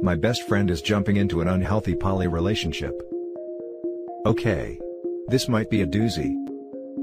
My best friend is jumping into an unhealthy poly relationship. Okay. This might be a doozy.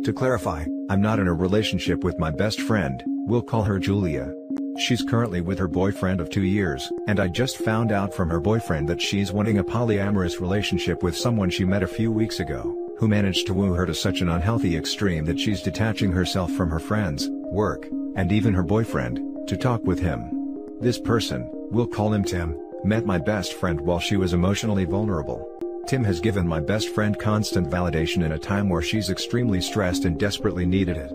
To clarify, I'm not in a relationship with my best friend, we'll call her Julia. She's currently with her boyfriend of two years, and I just found out from her boyfriend that she's wanting a polyamorous relationship with someone she met a few weeks ago, who managed to woo her to such an unhealthy extreme that she's detaching herself from her friends, work, and even her boyfriend, to talk with him. This person, we'll call him Tim, met my best friend while she was emotionally vulnerable. Tim has given my best friend constant validation in a time where she's extremely stressed and desperately needed it.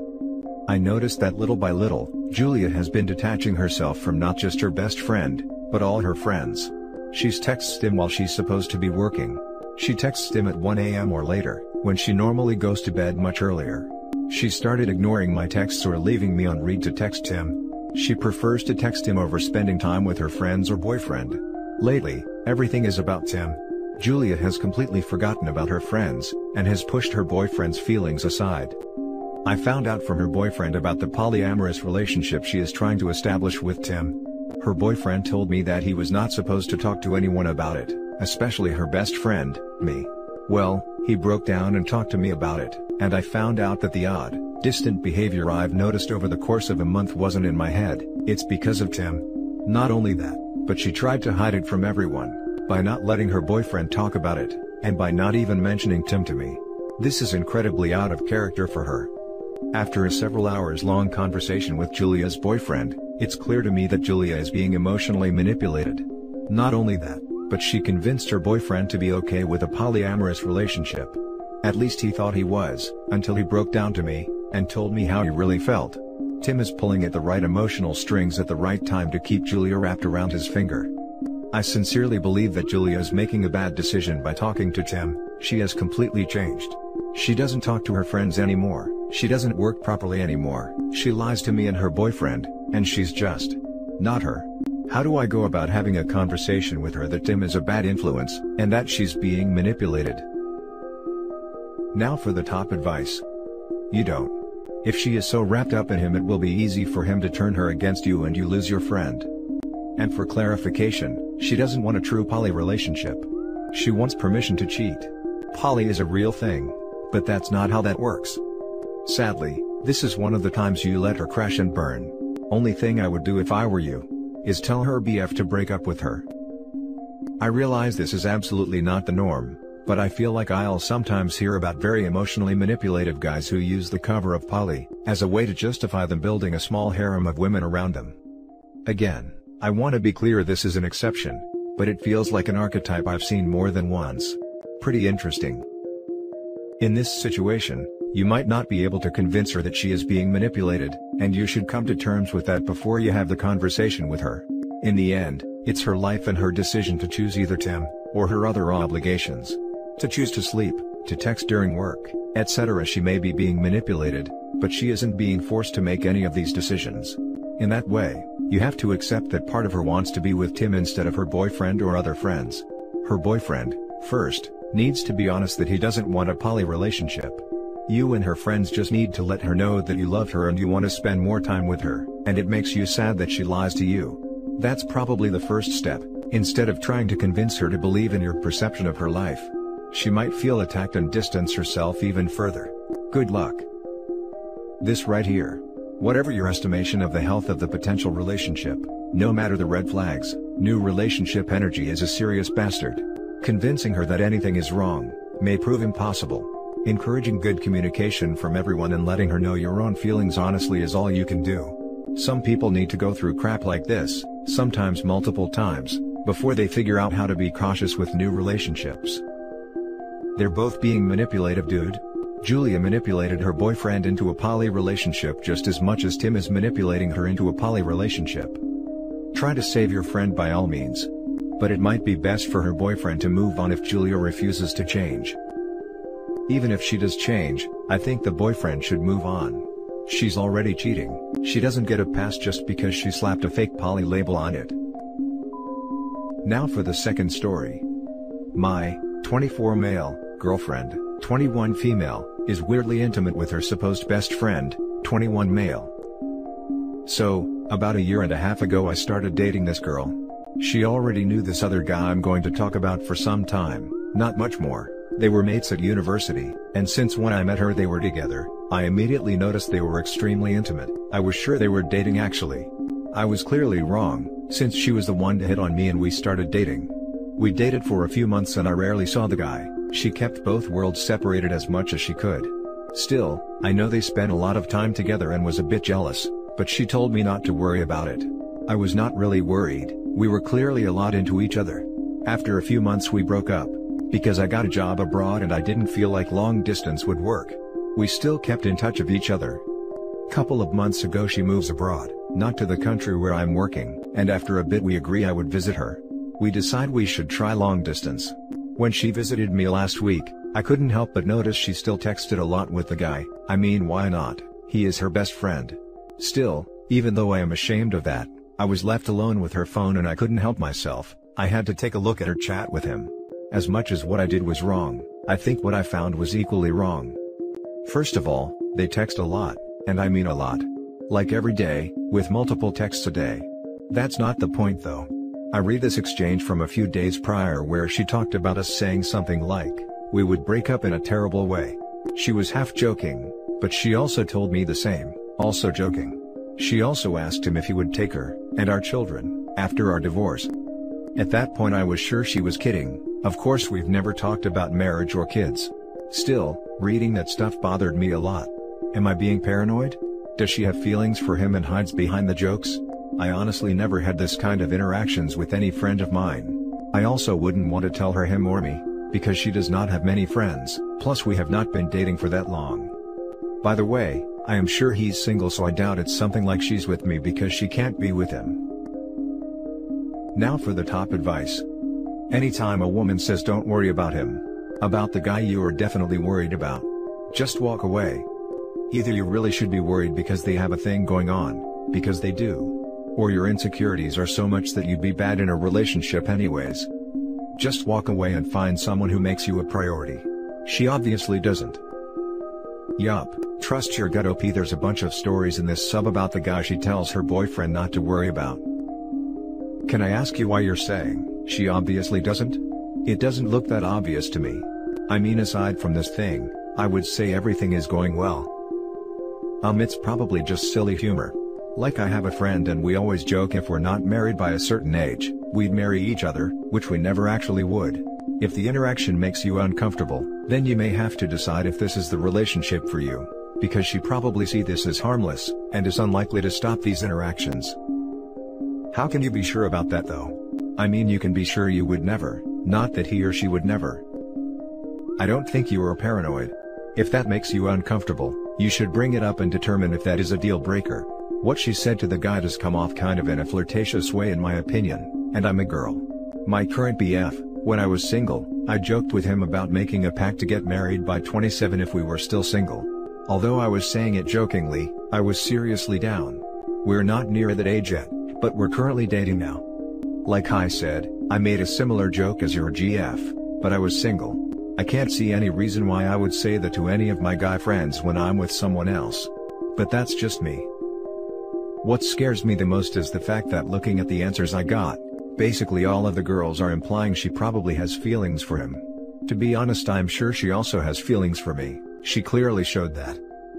I noticed that little by little, Julia has been detaching herself from not just her best friend, but all her friends. She's texts Tim while she's supposed to be working. She texts him at 1 am or later, when she normally goes to bed much earlier. She started ignoring my texts or leaving me on read to text him. She prefers to text him over spending time with her friends or boyfriend. Lately, everything is about Tim. Julia has completely forgotten about her friends, and has pushed her boyfriend's feelings aside. I found out from her boyfriend about the polyamorous relationship she is trying to establish with Tim. Her boyfriend told me that he was not supposed to talk to anyone about it, especially her best friend, me. Well, he broke down and talked to me about it, and I found out that the odd, distant behavior I've noticed over the course of a month wasn't in my head, it's because of Tim. Not only that, but she tried to hide it from everyone, by not letting her boyfriend talk about it, and by not even mentioning Tim to me. This is incredibly out of character for her. After a several hours long conversation with Julia's boyfriend, it's clear to me that Julia is being emotionally manipulated. Not only that, but she convinced her boyfriend to be okay with a polyamorous relationship. At least he thought he was, until he broke down to me, and told me how he really felt. Tim is pulling at the right emotional strings at the right time to keep Julia wrapped around his finger. I sincerely believe that Julia is making a bad decision by talking to Tim, she has completely changed. She doesn't talk to her friends anymore, she doesn't work properly anymore, she lies to me and her boyfriend, and she's just not her. How do I go about having a conversation with her that Tim is a bad influence, and that she's being manipulated? Now for the top advice. You don't. If she is so wrapped up in him it will be easy for him to turn her against you and you lose your friend. And for clarification, she doesn't want a true poly relationship. She wants permission to cheat. Poly is a real thing. But that's not how that works. Sadly, this is one of the times you let her crash and burn. Only thing I would do if I were you, is tell her BF to break up with her. I realize this is absolutely not the norm, but I feel like I'll sometimes hear about very emotionally manipulative guys who use the cover of poly, as a way to justify them building a small harem of women around them. Again, I want to be clear this is an exception, but it feels like an archetype I've seen more than once. Pretty interesting. In this situation, you might not be able to convince her that she is being manipulated, and you should come to terms with that before you have the conversation with her. In the end, it's her life and her decision to choose either Tim, or her other obligations. To choose to sleep, to text during work, etc. She may be being manipulated, but she isn't being forced to make any of these decisions. In that way, you have to accept that part of her wants to be with Tim instead of her boyfriend or other friends. Her boyfriend, first, needs to be honest that he doesn't want a poly relationship. You and her friends just need to let her know that you love her and you want to spend more time with her, and it makes you sad that she lies to you. That's probably the first step, instead of trying to convince her to believe in your perception of her life. She might feel attacked and distance herself even further. Good luck. This right here. Whatever your estimation of the health of the potential relationship, no matter the red flags, new relationship energy is a serious bastard. Convincing her that anything is wrong, may prove impossible. Encouraging good communication from everyone and letting her know your own feelings honestly is all you can do. Some people need to go through crap like this, sometimes multiple times, before they figure out how to be cautious with new relationships. They're both being manipulative dude. Julia manipulated her boyfriend into a poly relationship just as much as Tim is manipulating her into a poly relationship. Try to save your friend by all means. But it might be best for her boyfriend to move on if Julia refuses to change. Even if she does change, I think the boyfriend should move on. She's already cheating, she doesn't get a pass just because she slapped a fake poly label on it. Now for the second story. My, 24 male, girlfriend, 21 female, is weirdly intimate with her supposed best friend, 21 male. So, about a year and a half ago I started dating this girl. She already knew this other guy I'm going to talk about for some time, not much more. They were mates at university, and since when I met her they were together, I immediately noticed they were extremely intimate. I was sure they were dating actually. I was clearly wrong, since she was the one to hit on me and we started dating. We dated for a few months and I rarely saw the guy, she kept both worlds separated as much as she could. Still, I know they spent a lot of time together and was a bit jealous, but she told me not to worry about it. I was not really worried, we were clearly a lot into each other. After a few months we broke up. Because I got a job abroad and I didn't feel like long distance would work. We still kept in touch of each other. Couple of months ago she moves abroad, not to the country where I'm working, and after a bit we agree I would visit her. We decide we should try long distance. When she visited me last week, I couldn't help but notice she still texted a lot with the guy, I mean why not, he is her best friend. Still, even though I am ashamed of that, I was left alone with her phone and I couldn't help myself, I had to take a look at her chat with him. As much as what I did was wrong, I think what I found was equally wrong. First of all, they text a lot, and I mean a lot. Like every day, with multiple texts a day. That's not the point though. I read this exchange from a few days prior where she talked about us saying something like, we would break up in a terrible way. She was half joking, but she also told me the same, also joking. She also asked him if he would take her, and our children, after our divorce. At that point I was sure she was kidding, of course we've never talked about marriage or kids. Still, reading that stuff bothered me a lot. Am I being paranoid? Does she have feelings for him and hides behind the jokes? I honestly never had this kind of interactions with any friend of mine. I also wouldn't want to tell her him or me, because she does not have many friends, plus we have not been dating for that long. By the way, I am sure he's single so I doubt it's something like she's with me because she can't be with him. Now for the top advice. Anytime a woman says don't worry about him, about the guy you are definitely worried about, just walk away. Either you really should be worried because they have a thing going on, because they do, or your insecurities are so much that you'd be bad in a relationship anyways. Just walk away and find someone who makes you a priority. She obviously doesn't. Yup, trust your gut OP there's a bunch of stories in this sub about the guy she tells her boyfriend not to worry about. Can I ask you why you're saying, she obviously doesn't? It doesn't look that obvious to me. I mean aside from this thing, I would say everything is going well. Um it's probably just silly humor. Like I have a friend and we always joke if we're not married by a certain age, we'd marry each other, which we never actually would. If the interaction makes you uncomfortable, then you may have to decide if this is the relationship for you. Because she probably see this as harmless, and is unlikely to stop these interactions. How can you be sure about that though? I mean you can be sure you would never, not that he or she would never. I don't think you are paranoid. If that makes you uncomfortable, you should bring it up and determine if that is a deal breaker. What she said to the guy does come off kind of in a flirtatious way in my opinion, and I'm a girl. My current BF, when I was single, I joked with him about making a pact to get married by 27 if we were still single. Although I was saying it jokingly, I was seriously down. We're not near that age yet, but we're currently dating now. Like I said, I made a similar joke as your GF, but I was single. I can't see any reason why I would say that to any of my guy friends when I'm with someone else. But that's just me. What scares me the most is the fact that looking at the answers I got, basically all of the girls are implying she probably has feelings for him. To be honest I'm sure she also has feelings for me, she clearly showed that.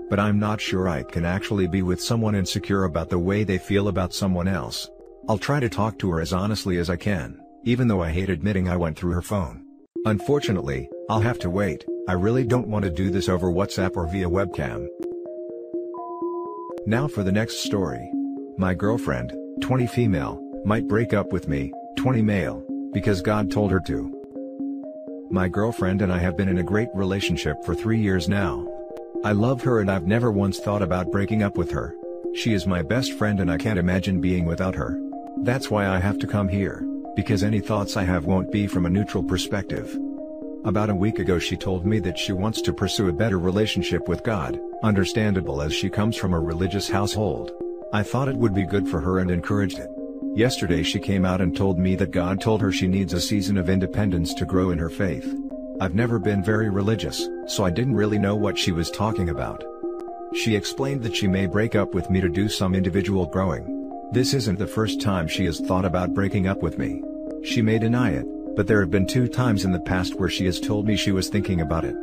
But I'm not sure I can actually be with someone insecure about the way they feel about someone else. I'll try to talk to her as honestly as I can, even though I hate admitting I went through her phone. Unfortunately, I'll have to wait, I really don't want to do this over WhatsApp or via webcam. Now for the next story. My girlfriend, 20 female, might break up with me, 20 male, because God told her to. My girlfriend and I have been in a great relationship for three years now. I love her and I've never once thought about breaking up with her. She is my best friend and I can't imagine being without her. That's why I have to come here, because any thoughts I have won't be from a neutral perspective. About a week ago she told me that she wants to pursue a better relationship with God, understandable as she comes from a religious household. I thought it would be good for her and encouraged it. Yesterday she came out and told me that God told her she needs a season of independence to grow in her faith. I've never been very religious, so I didn't really know what she was talking about. She explained that she may break up with me to do some individual growing. This isn't the first time she has thought about breaking up with me. She may deny it, but there have been two times in the past where she has told me she was thinking about it.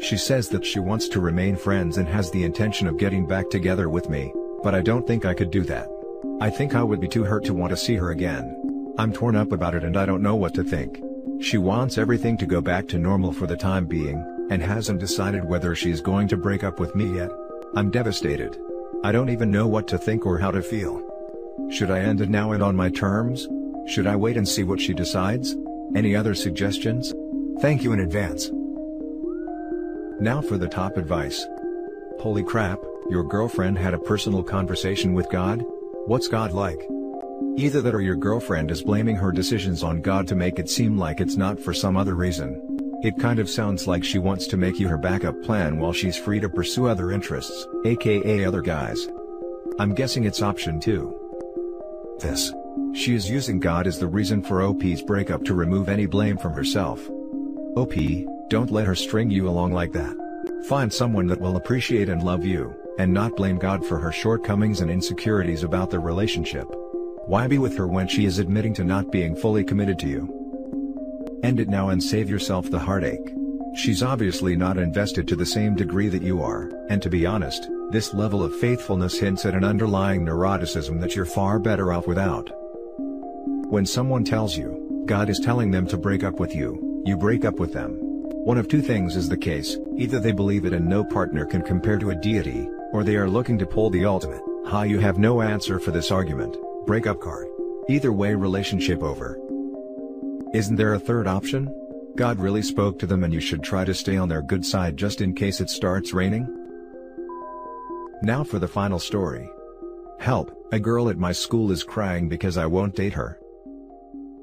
She says that she wants to remain friends and has the intention of getting back together with me, but I don't think I could do that. I think I would be too hurt to want to see her again. I'm torn up about it and I don't know what to think. She wants everything to go back to normal for the time being, and hasn't decided whether she's going to break up with me yet. I'm devastated. I don't even know what to think or how to feel. Should I end it now and on my terms? Should I wait and see what she decides? Any other suggestions? Thank you in advance. Now for the top advice. Holy crap, your girlfriend had a personal conversation with God? What's God like? Either that or your girlfriend is blaming her decisions on God to make it seem like it's not for some other reason. It kind of sounds like she wants to make you her backup plan while she's free to pursue other interests, aka other guys. I'm guessing it's option 2. This. She is using God as the reason for OP's breakup to remove any blame from herself. OP, don't let her string you along like that. Find someone that will appreciate and love you, and not blame God for her shortcomings and insecurities about the relationship. Why be with her when she is admitting to not being fully committed to you? End it now and save yourself the heartache. She's obviously not invested to the same degree that you are, and to be honest, this level of faithfulness hints at an underlying neuroticism that you're far better off without. When someone tells you, God is telling them to break up with you, you break up with them. One of two things is the case, either they believe it and no partner can compare to a deity, or they are looking to pull the ultimate, ha you have no answer for this argument, breakup card. Either way relationship over. Isn't there a third option? God really spoke to them and you should try to stay on their good side just in case it starts raining? Now for the final story. Help, a girl at my school is crying because I won't date her.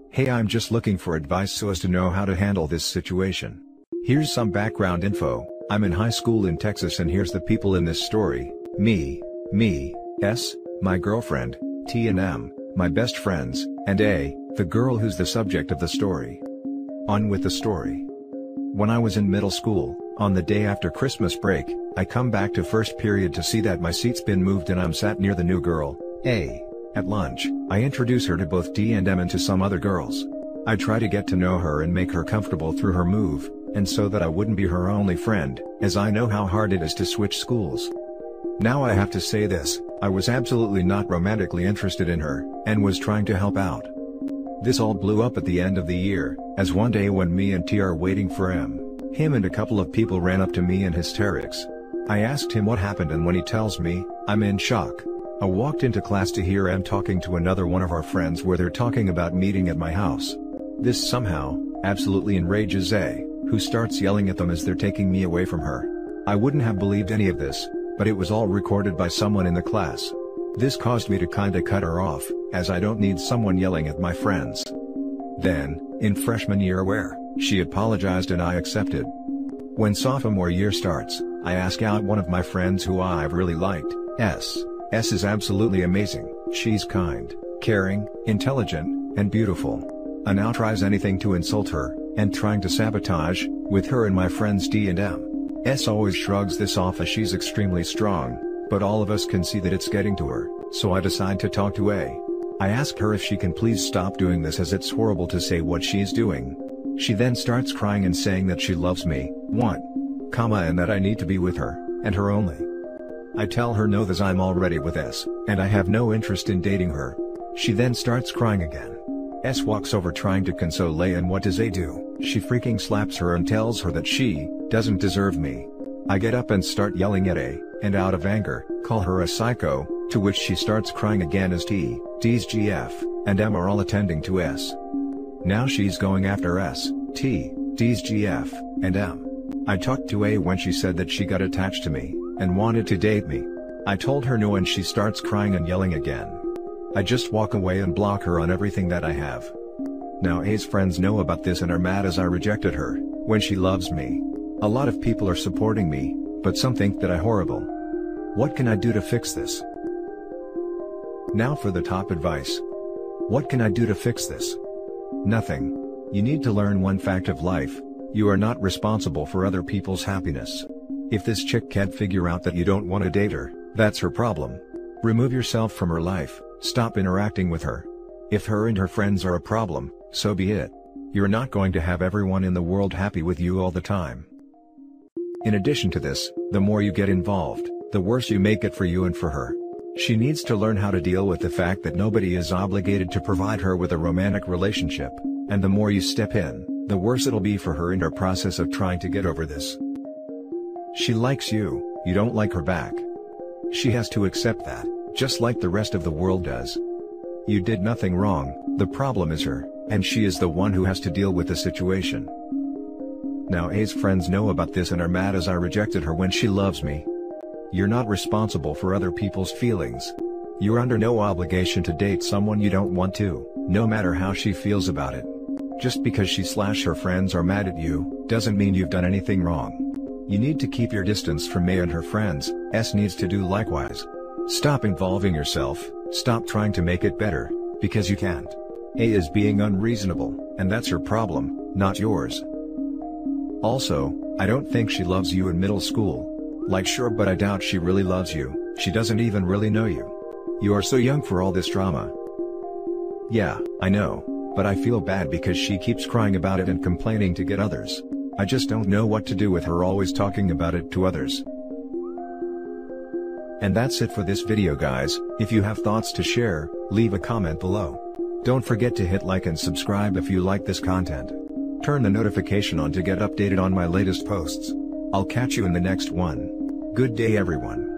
Hey I'm just looking for advice so as to know how to handle this situation. Here's some background info, I'm in high school in Texas and here's the people in this story, me, me, S, my girlfriend, T and M, my best friends, and A, the girl who's the subject of the story. On with the story. When I was in middle school, on the day after Christmas break, I come back to first period to see that my seat's been moved and I'm sat near the new girl, A. At lunch, I introduce her to both D and M and to some other girls. I try to get to know her and make her comfortable through her move, and so that I wouldn't be her only friend, as I know how hard it is to switch schools. Now I have to say this, I was absolutely not romantically interested in her, and was trying to help out. This all blew up at the end of the year, as one day when me and T are waiting for M, him and a couple of people ran up to me in hysterics. I asked him what happened and when he tells me, I'm in shock. I walked into class to hear M talking to another one of our friends where they're talking about meeting at my house. This somehow, absolutely enrages A who starts yelling at them as they're taking me away from her. I wouldn't have believed any of this, but it was all recorded by someone in the class. This caused me to kinda cut her off, as I don't need someone yelling at my friends. Then, in freshman year where, she apologized and I accepted. When sophomore year starts, I ask out one of my friends who I've really liked, S. S is absolutely amazing, she's kind, caring, intelligent, and beautiful. I now tries anything to insult her, and trying to sabotage, with her and my friends D and M. S always shrugs this off as she's extremely strong, but all of us can see that it's getting to her, so I decide to talk to A. I ask her if she can please stop doing this as it's horrible to say what she's doing. She then starts crying and saying that she loves me, one, comma and that I need to be with her, and her only. I tell her no that I'm already with S, and I have no interest in dating her. She then starts crying again. S walks over trying to console A and what does A do? She freaking slaps her and tells her that she doesn't deserve me. I get up and start yelling at A, and out of anger, call her a psycho, to which she starts crying again as T, D's GF, and M are all attending to S. Now she's going after S, T, D's GF, and M. I talked to A when she said that she got attached to me, and wanted to date me. I told her no and she starts crying and yelling again. I just walk away and block her on everything that I have. Now A's friends know about this and are mad as I rejected her, when she loves me. A lot of people are supporting me, but some think that I horrible. What can I do to fix this? Now for the top advice. What can I do to fix this? Nothing. You need to learn one fact of life, you are not responsible for other people's happiness. If this chick can't figure out that you don't want to date her, that's her problem. Remove yourself from her life, stop interacting with her. If her and her friends are a problem, so be it. You're not going to have everyone in the world happy with you all the time. In addition to this, the more you get involved, the worse you make it for you and for her. She needs to learn how to deal with the fact that nobody is obligated to provide her with a romantic relationship, and the more you step in, the worse it'll be for her in her process of trying to get over this. She likes you, you don't like her back. She has to accept that, just like the rest of the world does. You did nothing wrong, the problem is her, and she is the one who has to deal with the situation. Now A's friends know about this and are mad as I rejected her when she loves me, you're not responsible for other people's feelings. You're under no obligation to date someone you don't want to, no matter how she feels about it. Just because she slash her friends are mad at you, doesn't mean you've done anything wrong. You need to keep your distance from May and her friends, S needs to do likewise. Stop involving yourself, stop trying to make it better, because you can't. A is being unreasonable, and that's her problem, not yours. Also, I don't think she loves you in middle school, like sure but I doubt she really loves you, she doesn't even really know you. You are so young for all this drama. Yeah, I know, but I feel bad because she keeps crying about it and complaining to get others. I just don't know what to do with her always talking about it to others. And that's it for this video guys, if you have thoughts to share, leave a comment below. Don't forget to hit like and subscribe if you like this content. Turn the notification on to get updated on my latest posts. I'll catch you in the next one. Good day everyone.